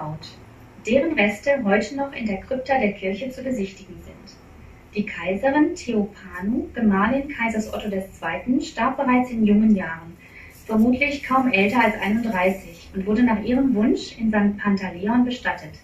erbaut, deren Reste heute noch in der Krypta der Kirche zu besichtigen sind. Die Kaiserin Theophanu, Gemahlin Kaisers Otto II., starb bereits in jungen Jahren, vermutlich kaum älter als 31, und wurde nach ihrem Wunsch in St. Pantaleon bestattet